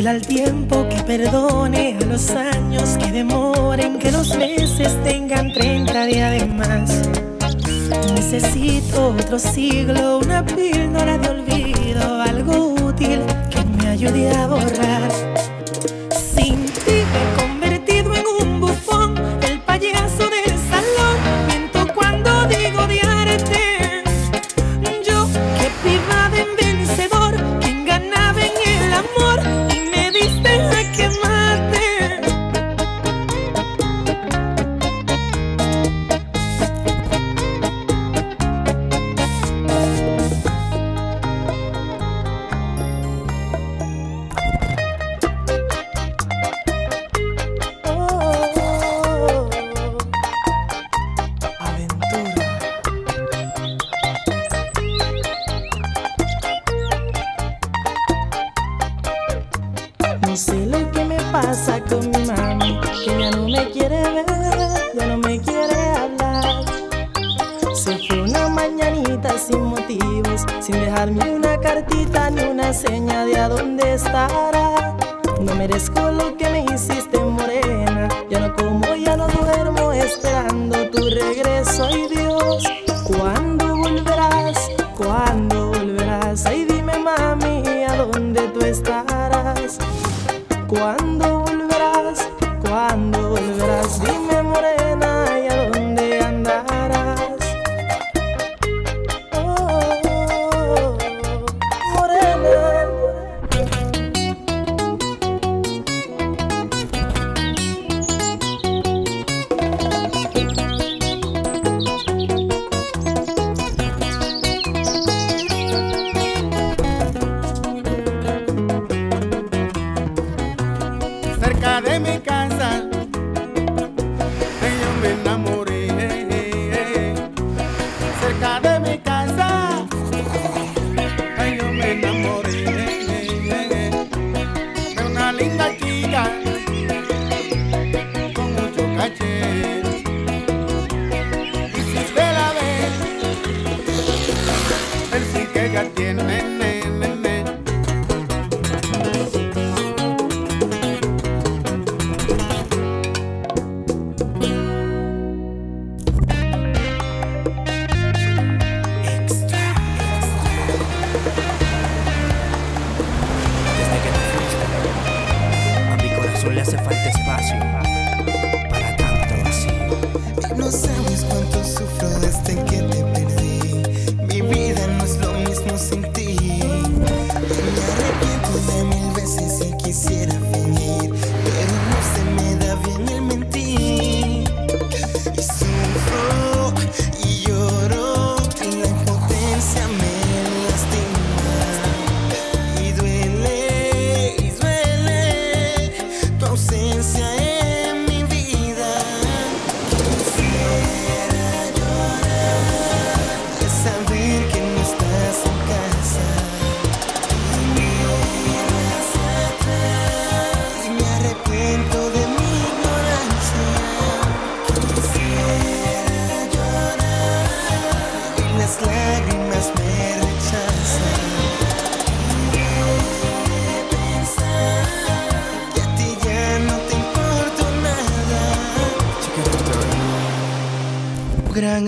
Dile al tiempo que perdone, a los años que demoren, que los meses tengan 30 días de más. Necesito otro siglo, una píldora de olvido, algo útil que me ayude a borrar pasa con mi mami? Que ya no me quiere ver, ya no me quiere hablar. Se fue una mañanita sin motivos, sin dejarme una cartita ni una seña de a dónde estará. No merezco lo que me hiciste, morena. Ya no como, ya no duermo esperando.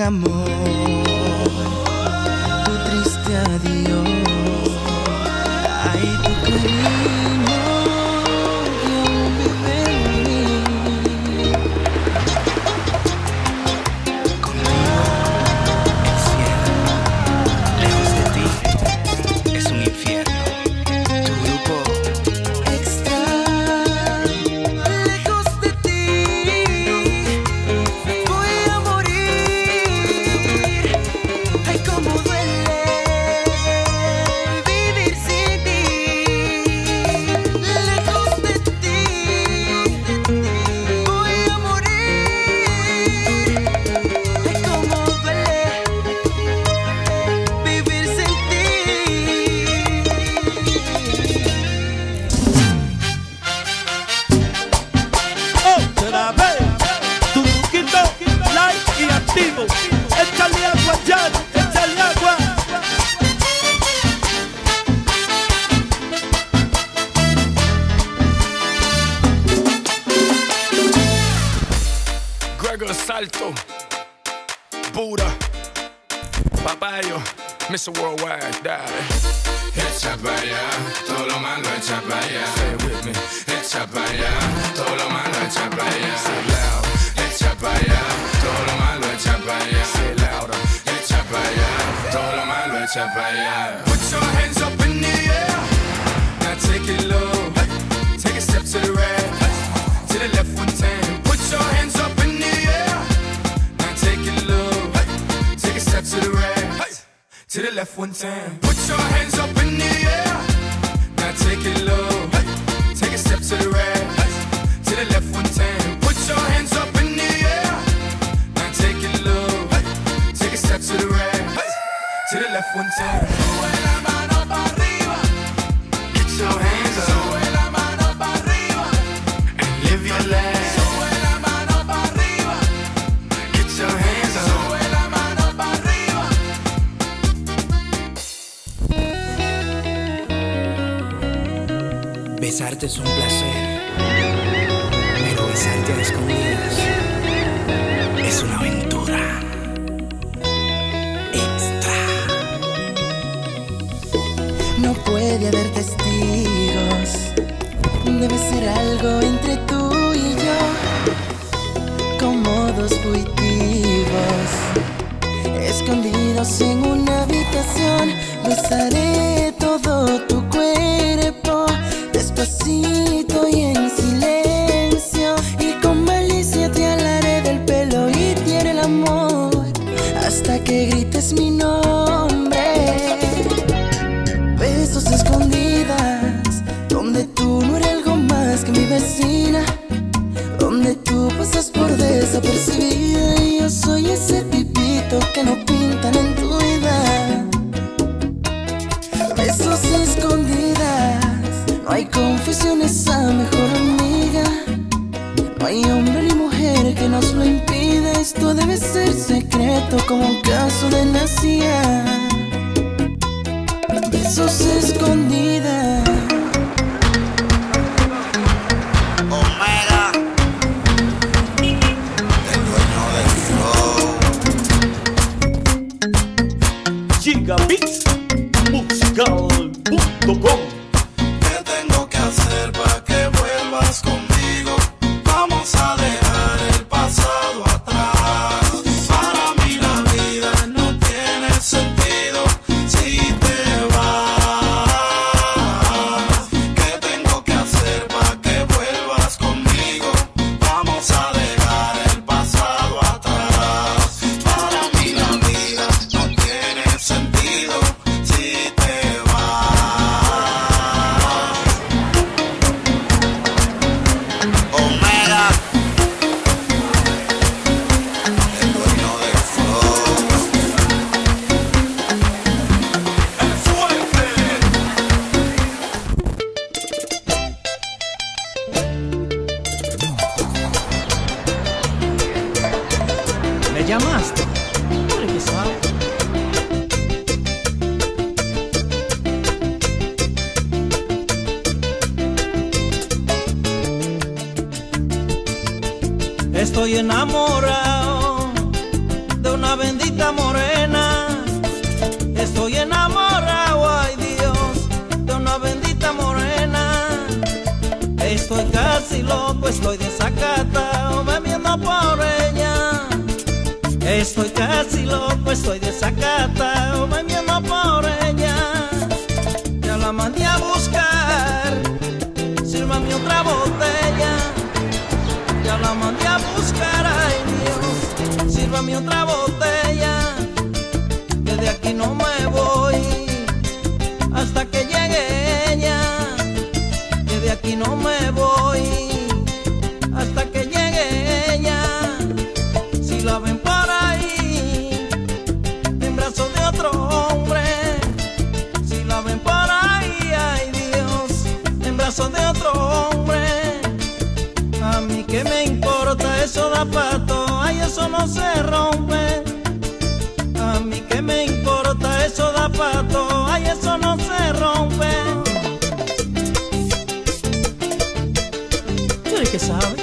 amor, tu triste adiós. Alto, Buda, Papayo, Mr. Worldwide, dale. Echa para allá, todo lo malo echa para allá. Say it with me. Echa para allá, todo lo malo echa para allá. Say loud. Echa para allá, todo lo malo echa para allá. Say louder. Echa para allá, todo lo malo echa para allá. Put your hands up in the air. Now take it low. To the left one time. Put your hands up in the air. Now take it low. Take a step to the right, to the left one time. Put your hands up in the air. Now take it low. Take a step to the right, to the left one time. Besarte es un placer, pero besarte a escondidas es una aventura extra. No puede haber testigos. Debe ser algo entre tú y yo. Como dos fugitivos. Escondidos en una habitación. Besaré todo Hasta que grites mi nombre. Besos escondidas, donde tú no eres algo más que mi vecina, donde tú pasas por desapercibida y yo soy ese pipito que no pintan en tu vida. Besos escondidas, no hay confesiones a mejor amiga, no hay hombre esto debe ser secreto como un caso de la CIA besos escondidas. Estoy enamorado de una bendita morena. Estoy enamorado, ay Dios, de una bendita morena. Estoy casi loco, estoy desacatado, bebiendo por ella. Estoy casi loco, estoy desacatado, bebiendo por ella. Ya la mandé a buscar, sírvame otra botella. Ya la mandé a buscar, ay Dios, sírvame otra botella, que de aquí no me voy hasta que llegue ella, que de aquí no me importa eso da pato, ay eso no se rompe. A mí que me importa eso da pato, ay eso no se rompe. Tú eres que sabe.